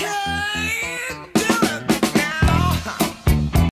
Yeah.